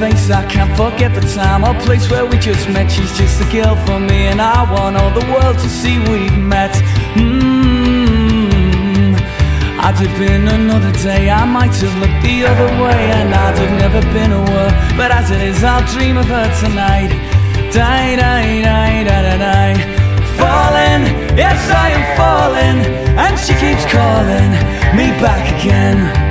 Cause I can't forget the time or place where we just met. She's just a girl for me and I want all the world to see we've met. Mm. I'd have been another day, I might have looked the other way And I'd have never been a aware But as it is, I'll dream of her tonight. Die, die, die, die, die, die. Falling, yes I am falling. And she keeps calling me back again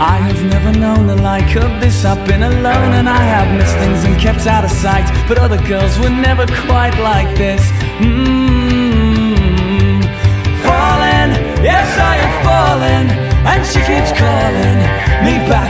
I have never known the like of this. I've been alone and I have missed things and kept out of sight. But other girls were never quite like this. Mm-hmm. Falling, yes I am falling. And she keeps calling me back